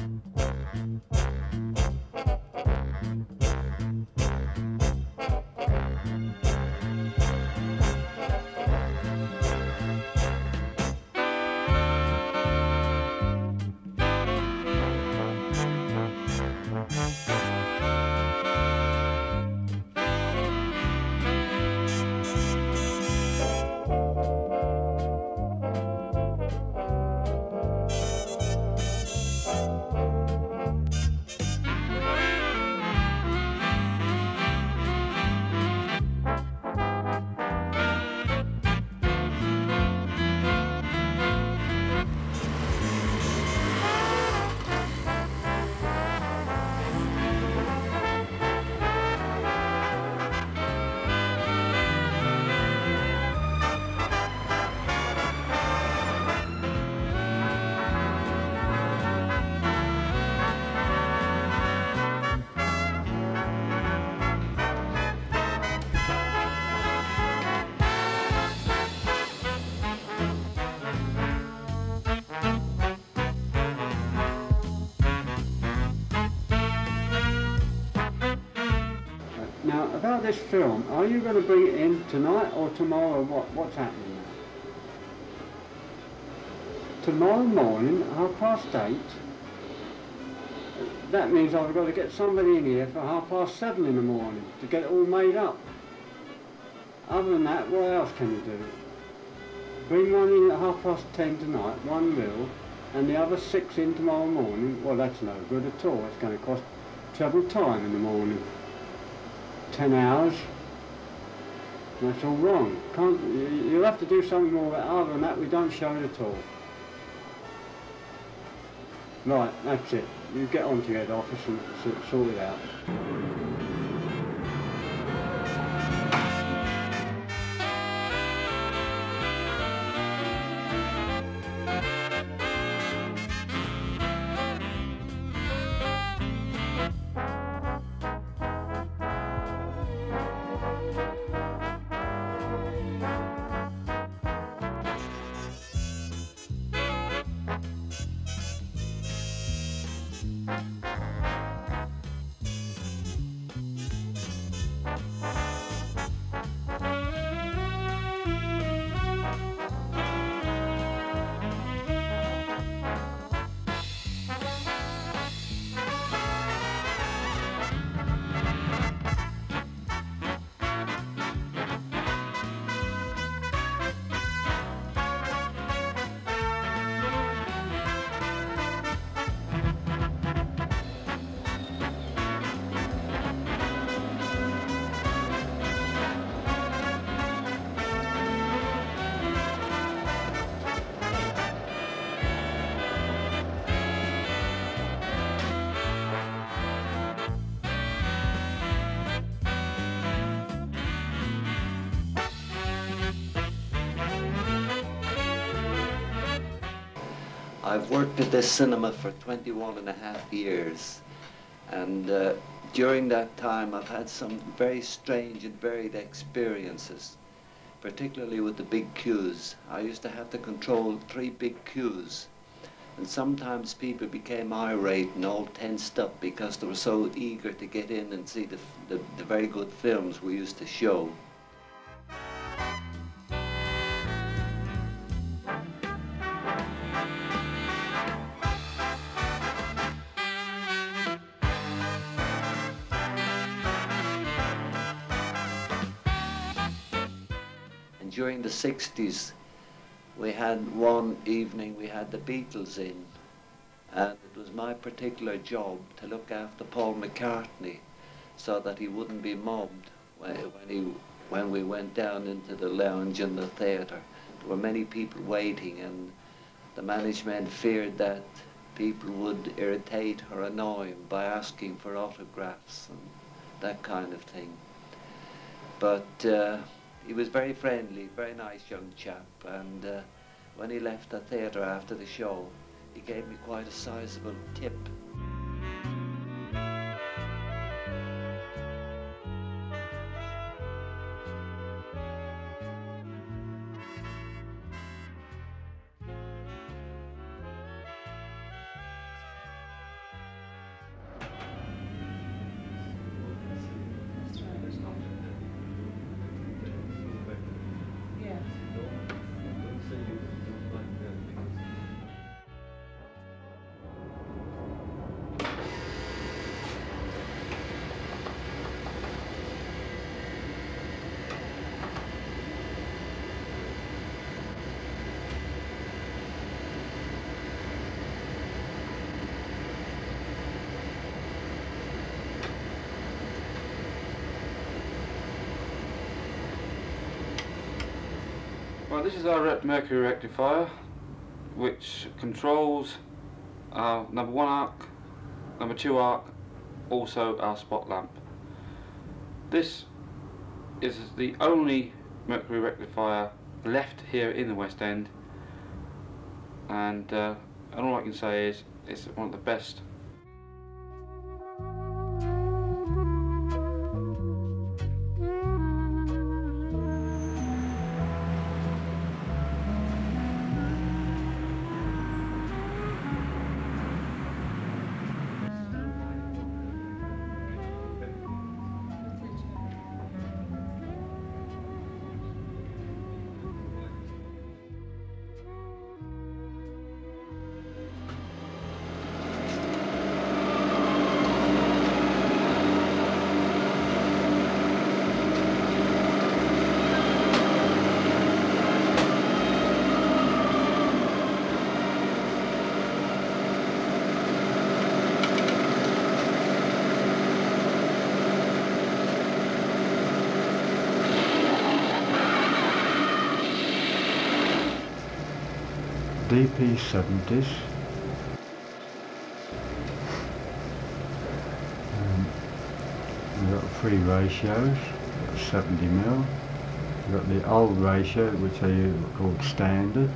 Mm-hmm. About this film, are you going to bring it in tonight or tomorrow? What What's happening now? Tomorrow morning, half past eight. That means I've got to get somebody in here for half past seven in the morning to get it all made up. Other than that, what else can you do? Bring one in at half past ten tonight, one will, and the other six in tomorrow morning. Well, that's no good at all. It's going to cost treble time in the morning. Ten hours. That's all wrong. Can't, you- you'll have to do something more. Other than that, we don't show it at all. Right, that's it. You get on to your head office and sort it out. I've worked at this cinema for 21 and a half years, and uh, during that time I've had some very strange and varied experiences, particularly with the big queues. I used to have to control three big queues, and sometimes people became irate and all tensed up because they were so eager to get in and see the, the, the very good films we used to show. During the 60s, we had one evening, we had the Beatles in, and it was my particular job to look after Paul McCartney so that he wouldn't be mobbed when, when, he, when we went down into the lounge in the theatre. There were many people waiting, and the management feared that people would irritate or annoy him by asking for autographs and that kind of thing. But uh, he was very friendly, very nice young chap, and uh, when he left the theatre after the show, he gave me quite a sizable tip. This is our rep mercury rectifier, which controls our number one arc, number two arc, also our spot lamp. This is the only mercury rectifier left here in the West End, and, uh, and all I can say is it's one of the best DP70s. Um, we've got three ratios, got 70 mil. We've got the old ratio, which they called standard.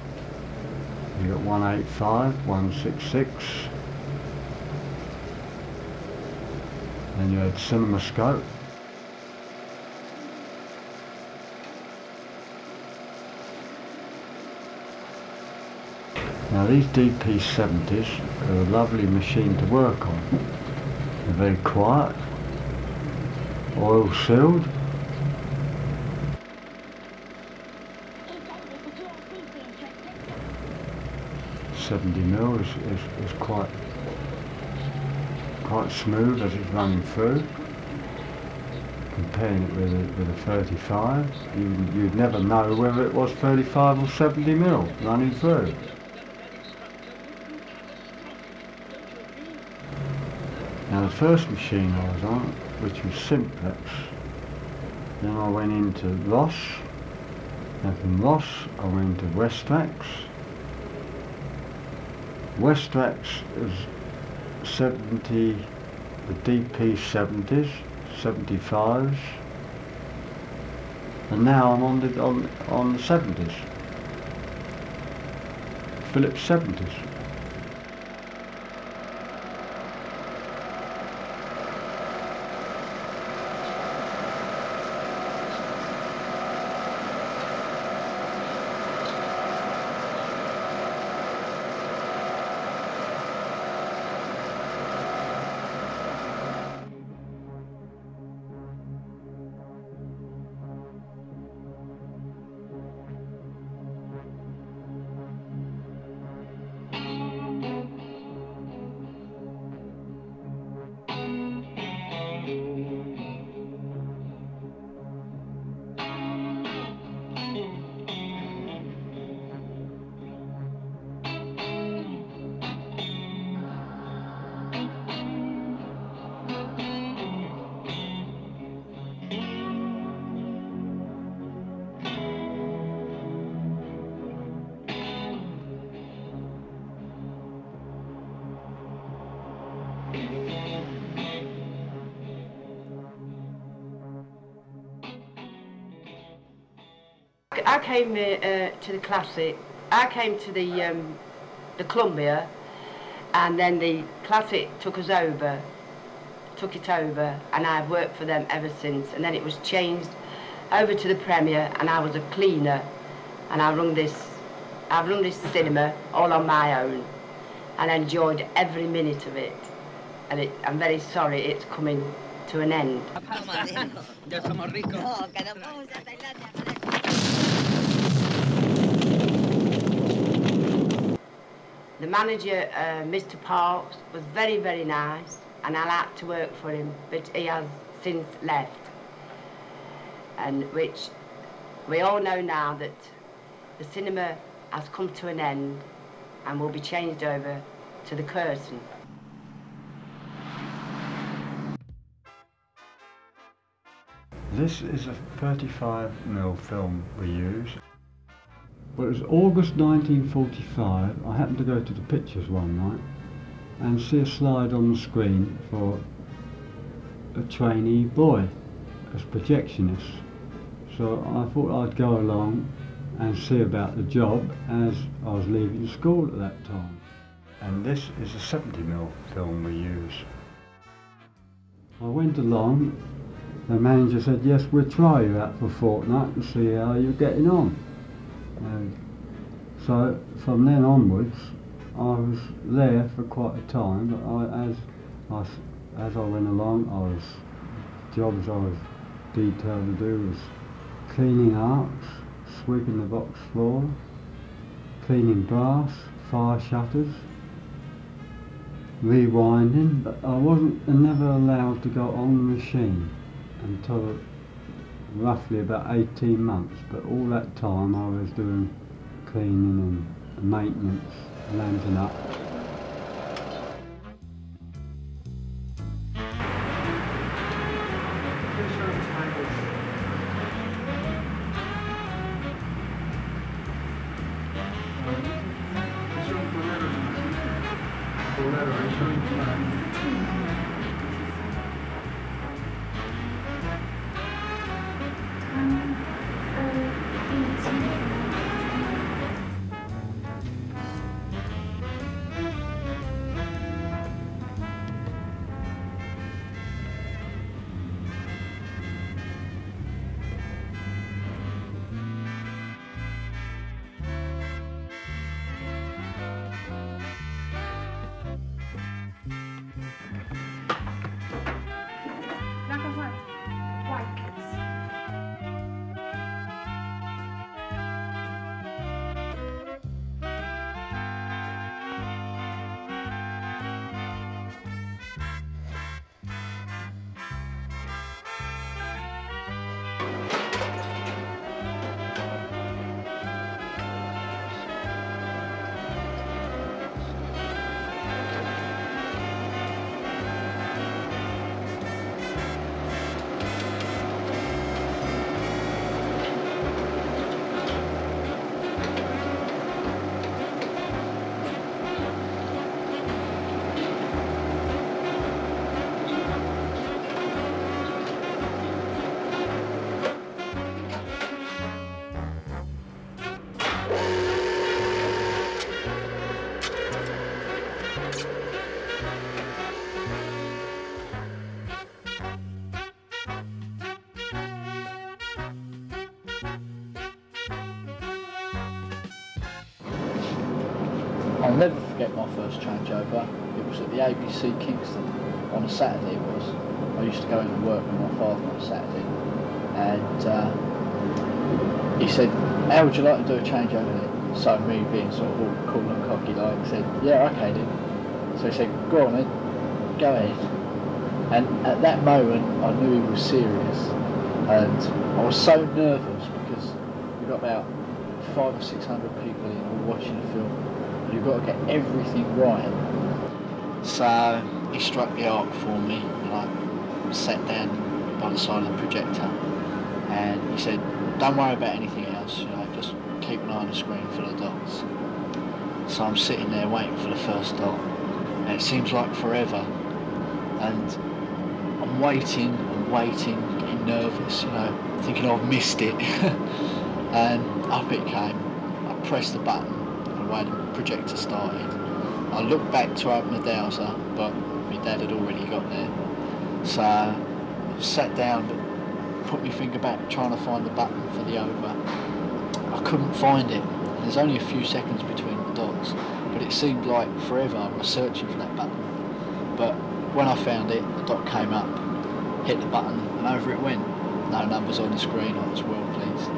You've got 185, 166. Then you had cinema CinemaScope. Now these DP70s are a lovely machine to work on. They're very quiet, oil sealed. Seventy mil is, is, is quite quite smooth as it's running through. Comparing it with a, with a 35, you, you'd never know whether it was 35 or 70 mil running through. Now the first machine I was on, which was Simplex, then I went into Ross, and from Ross I went to Westrex. Westrex is 70, the DP 70s, 75s, and now I'm on the on on the 70s, Philips 70s. I came uh, to the Classic. I came to the um, the Columbia, and then the Classic took us over, took it over, and I've worked for them ever since. And then it was changed over to the Premier, and I was a cleaner, and I run this, I've run this cinema all on my own, and enjoyed every minute of it. And it, I'm very sorry it's coming to an end. The manager, uh, Mr. Parks, was very, very nice, and I liked to work for him, but he has since left. And which we all know now that the cinema has come to an end and will be changed over to the Curzon. This is a 35mm film we use. Well, it was August 1945. I happened to go to the pictures one night and see a slide on the screen for a trainee boy as projectionist. So I thought I'd go along and see about the job as I was leaving school at that time. And this is a 70mm film we use. I went along the manager said, yes, we'll try you out for a fortnight and see how you're getting on. Uh, and so from then onwards, I was there for quite a time, but I, as, I, as I went along, I was, jobs I was detailed to do was cleaning arcs, sweeping the box floor, cleaning brass, fire shutters, rewinding, but I wasn't never allowed to go on the machine until roughly about 18 months, but all that time I was doing cleaning and maintenance, lamping up. First changeover. It was at the ABC Kingston on a Saturday. It was. I used to go in into work with my father on a Saturday, and uh, he said, "How would you like to do a changeover?" Then? So me being sort of all cool and cocky like said, "Yeah, okay then." So he said, "Go on then, go ahead." And at that moment, I knew he was serious, and I was so nervous because we got about five or six hundred people in watching the film. You've got to get everything right. So he struck the arc for me, and I sat down by the side of the projector, and he said, "Don't worry about anything else. You know, just keep an eye on the screen for the dots." So I'm sitting there waiting for the first dot, and it seems like forever, and I'm waiting and waiting, getting nervous, you know, thinking oh, I've missed it, and up it came. I pressed the button, and the projector started. I looked back to open the dowser, but my dad had already got there. So I sat down, but put my finger back trying to find the button for the over. I couldn't find it. There's only a few seconds between the dots, but it seemed like forever I was searching for that button. But when I found it, the dot came up, hit the button, and over it went. No numbers on the screen, I was well pleased.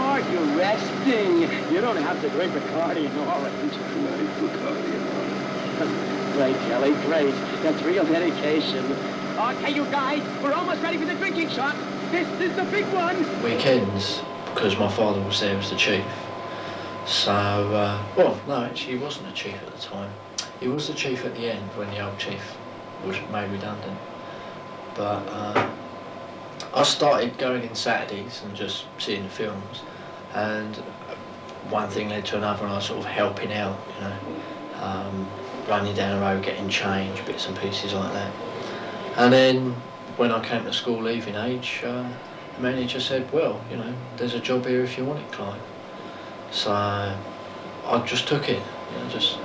Dear heart, you're resting. You don't have to drink Bacardi and orange. Like Bacardi and orange. Great, Kelly, great. That's real dedication. Okay, you guys, we're almost ready for the drinking shot. This is the big one. weekends because my father was there as the chief. So, uh, well, no, actually, he wasn't the chief at the time. He was the chief at the end when the old chief was made redundant. But uh, I started going in Saturdays and just seeing the films, and one thing led to another, and I was sort of helping out, you know, um, running down the road, getting change, bits and pieces like that. And then when I came to school leaving age, uh, the manager said, well, you know, there's a job here if you want it, Clive. So I just took it, you know, just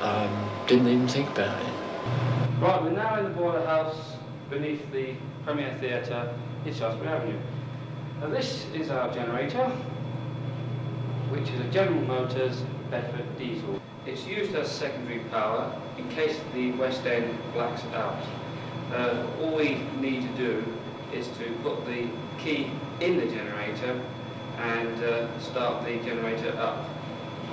um, didn't even think about it. Right, we're now in the boiler house beneath the Premier Theatre in Shaftesbury Avenue. Now this is our generator, which is a General Motors Bedford diesel. It's used as secondary power in case the West End blacks out. Uh, all we need to do is to put the key in the generator and uh, start the generator up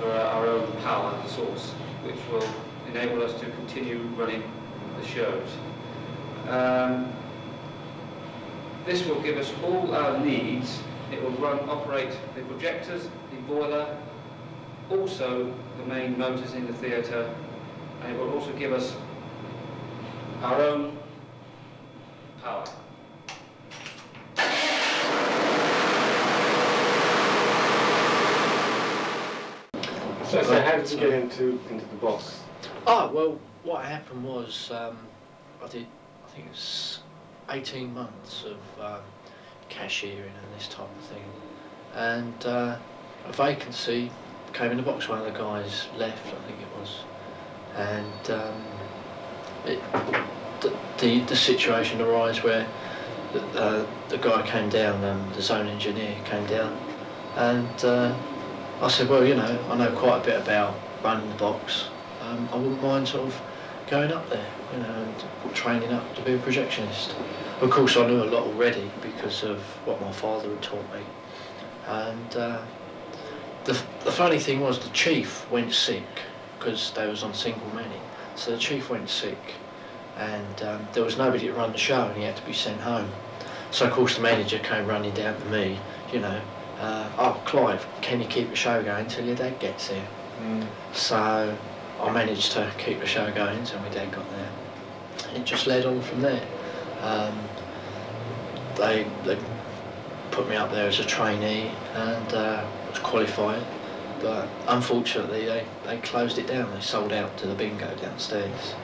for our own power source, which will enable us to continue running the shows. Um, this will give us all our needs. It will run, operate the projectors, the boiler, also the main motors in the theatre, and it will also give us our own power. So, so how did you get into into the box? Oh, well, what happened was um, I did, I think it was 18 months of um, cashiering and this type of thing. And uh, a vacancy came in the box, one of the guys left, I think it was. And um, it, the, the, the situation arose where the, uh, the guy came down, um, the zone engineer came down, and uh, I said, well, you know, I know quite a bit about running the box. Um, I wouldn't mind sort of going up there, you know, and training up to be a projectionist. Of course, I knew a lot already because of what my father had taught me. And uh, the, the funny thing was the chief went sick because they was on single many. So the chief went sick and um, there was nobody to run the show and he had to be sent home. So of course the manager came running down to me, you know, uh, oh Clive, can you keep the show going till your dad gets here? Mm. So I managed to keep the show going until my dad got there. It just led on from there. Um, they, they put me up there as a trainee and uh, was qualified, but unfortunately they, they closed it down. They sold out to the bingo downstairs.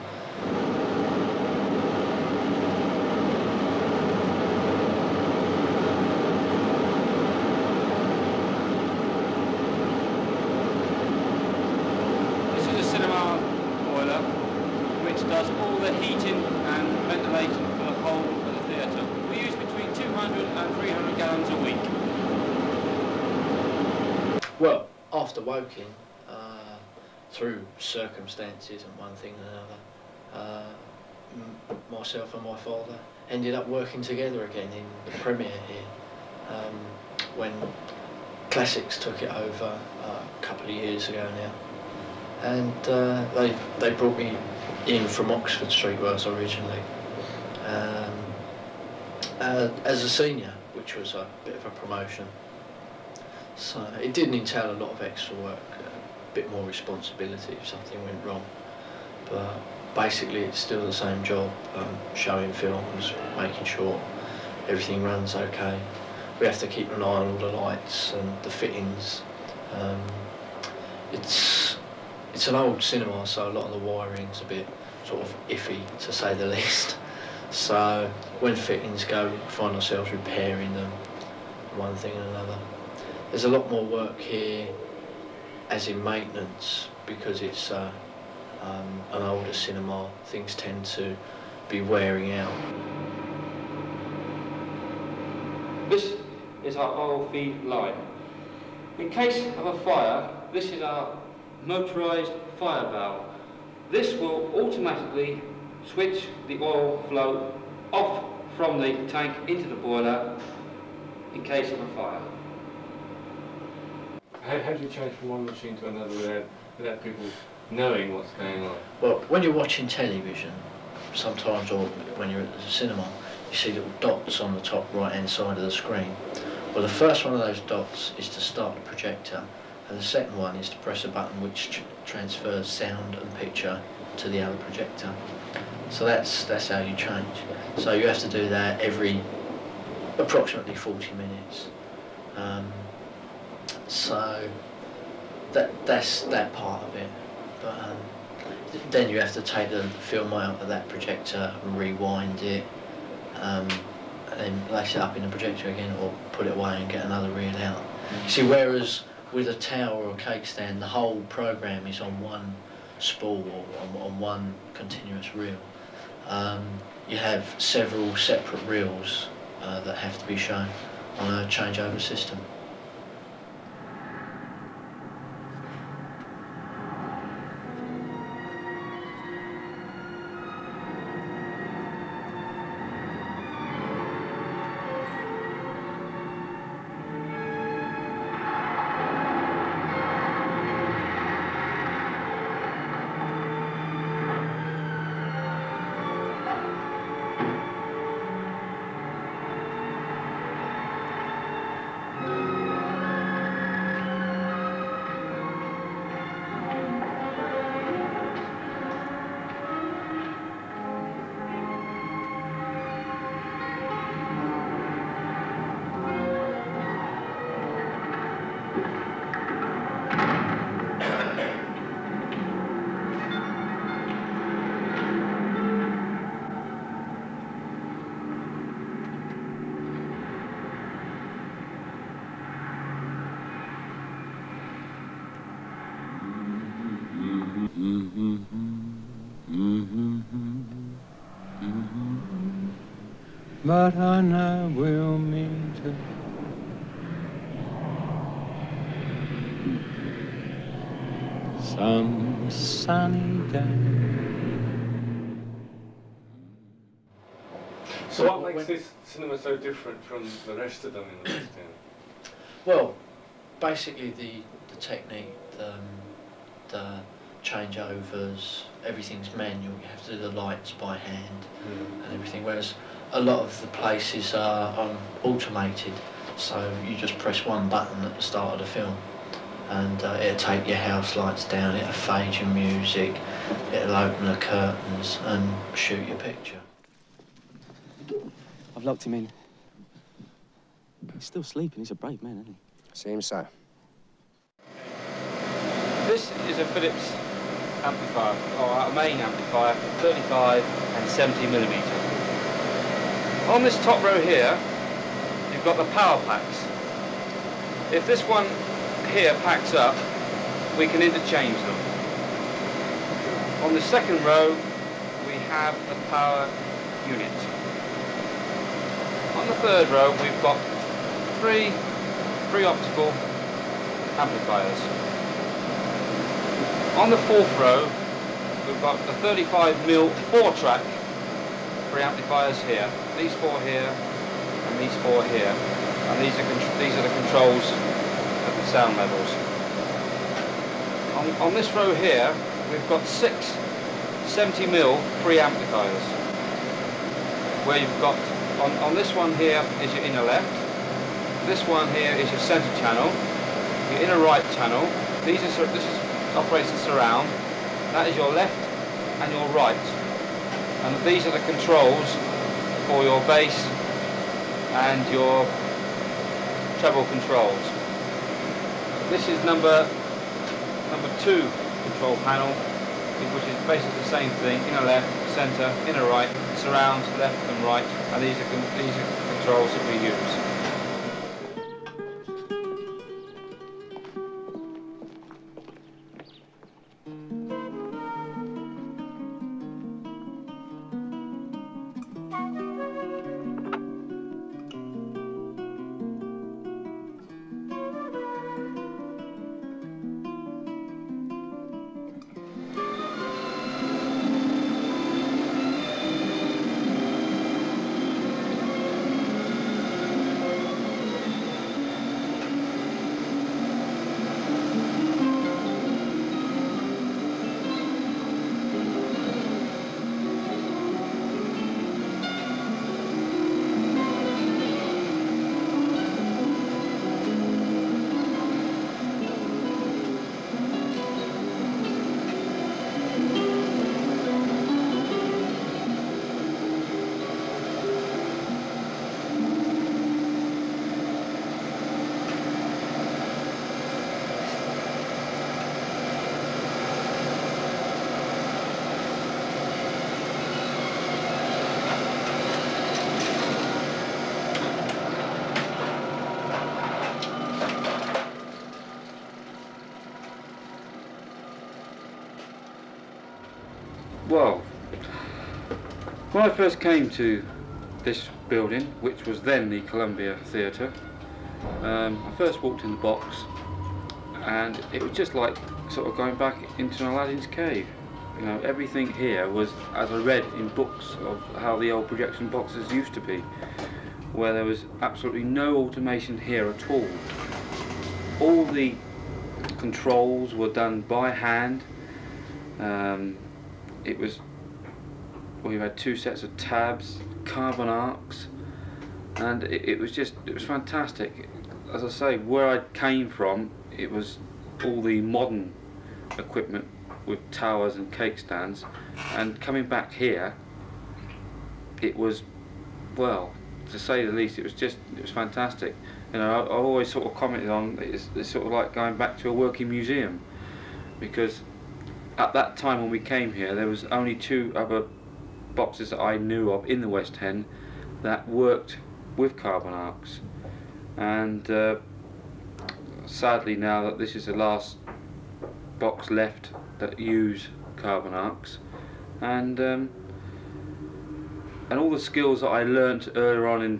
This is a cinema boiler which does all the heating and ventilation for the whole of the theatre. We use between 200 and 300 gallons a week. Well, uh, through circumstances and one thing and another, uh, myself and my father ended up working together again in the premiere here. Um, when Classics took it over uh, a couple of years ago now, and uh, they they brought me in from Oxford Street where I was originally um, uh, as a senior, which was a bit of a promotion. So it didn't entail a lot of extra work, a bit more responsibility if something went wrong. But basically it's still the same job, um, showing films, making sure everything runs okay. We have to keep an eye on all the lights and the fittings. Um, it's it's an old cinema, so a lot of the wiring's a bit sort of iffy, to say the least. So when fittings go, we find ourselves repairing them, one thing and another. There's a lot more work here, as in maintenance, because it's uh, um, an older cinema. Things tend to be wearing out. This is our oil feed line. In case of a fire, this is our motorised fire valve. This will automatically switch the oil flow off from the tank into the boiler in case of a fire. How, how do you change from one machine to another without, without people knowing what's going on? Well, when you're watching television, sometimes, or when you're at the cinema, you see little dots on the top right-hand side of the screen. Well, the first one of those dots is to start the projector, and the second one is to press a button which tr transfers sound and picture to the other projector. So that's that's how you change. So you have to do that every approximately 40 minutes. Um, so that that's that part of it. But um, then you have to take the film out of that projector and rewind it, um, and then place it up in the projector again, or put it away and get another reel out. See, whereas with a tower or a cake stand, the whole program is on one spool or on, on one continuous reel. Um, you have several separate reels uh, that have to be shown on a changeover system. But I know we'll meet her. Some sunny day. So what makes this cinema so different from the rest of them in the West End? Well, basically the, the technique, the, the changeovers, everything's manual. You have to do the lights by hand and everything. Whereas a lot of the places are um, automated, so you just press one button at the start of the film, and uh, it'll take your house lights down. It'll fade your music. It'll open the curtains and shoot your picture. I've locked him in. He's still sleeping. He's a brave man, isn't he? Seems so. This is a Philips amplifier, or main amplifier, 35 and 70 millimeter. On this top row here, you've got the power packs. If this one here packs up, we can interchange them. On the second row, we have the power unit. On the third row, we've got three, three optical amplifiers. On the fourth row, we've got the 35 mil four track preamplifiers here. These four here, and these four here. And these are these are the controls of the sound levels. On, on this row here, we've got six 70 mil preamplifiers. Where you've got on, on this one here is your inner left. This one here is your center channel. Your inner right channel. These are this is operates the surround. That is your left and your right. And these are the controls for your bass and your treble controls. This is number number two control panel, which is basically the same thing, inner left, center, inner right, surround, left and right, and these are, these are controls that we use. Well, when I first came to this building, which was then the Columbia Theatre, um, I first walked in the box and it was just like sort of going back into an Aladdin's cave. You know, everything here was as I read in books of how the old projection boxes used to be, where there was absolutely no automation here at all. All the controls were done by hand. Um, it was we had two sets of tabs, carbon arcs, and it, it was just it was fantastic. As I say, where I came from, it was all the modern equipment with towers and cake stands, and coming back here, it was well, to say the least, it was just it was fantastic. You know, I, I always sort of commented on it's, it's sort of like going back to a working museum, because at that time when we came here, there was only two other boxes that I knew of in the West End that worked with carbon arcs, and uh, sadly now that this is the last box left that use carbon arcs, and um, and all the skills that I learnt earlier on in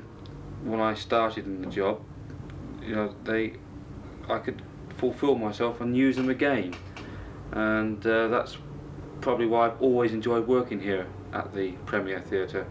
when I started in the job, you know, they I could fulfil myself and use them again, and uh, that's probably why I've always enjoyed working here at the Premier Theatre.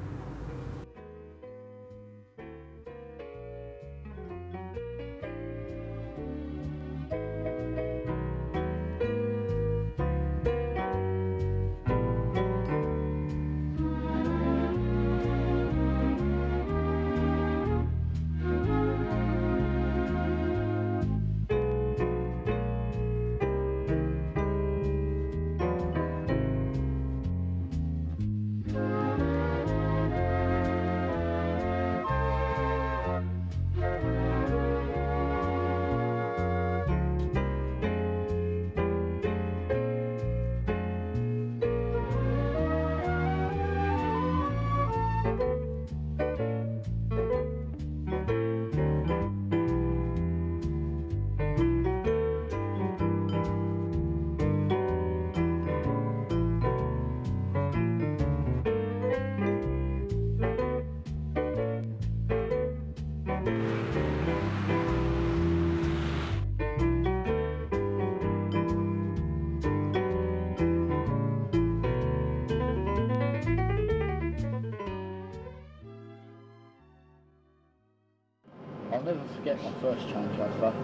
First changeover.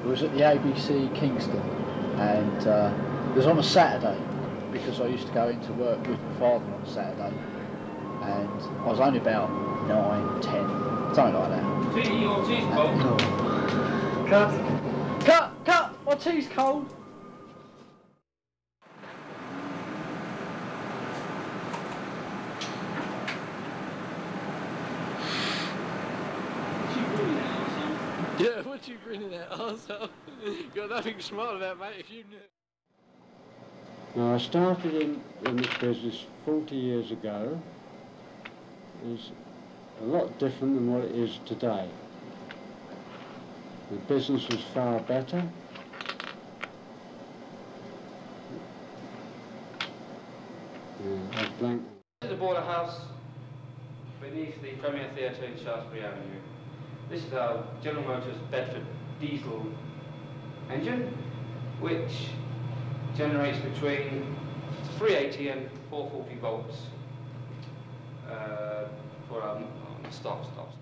It was at the ABC Kingston, and uh, it was on a Saturday because I used to go into work with my father on a Saturday, and I was only about nine, ten, something like that. Tea, your tea's cold. Cut! Cut! Cut! My tea's cold. Yeah, what you grinning at, arsehole? Got nothing to smile about, mate, if you knew. Now, I started in, in this business 40 years ago. It's a lot different than what it is today. The business was far better. Yeah, that's blank. This is the border house beneath the Premiere Theatre in Shaftesbury Avenue. This is our General Motors Bedford diesel engine, which generates between 380 and 440 volts uh, for our stop, stop, stop.